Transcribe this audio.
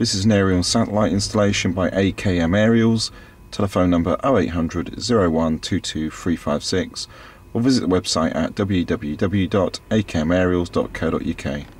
This is an aerial satellite installation by AKM Aerials. Telephone number 0800 0122 356 or visit the website at www.akmaerials.co.uk.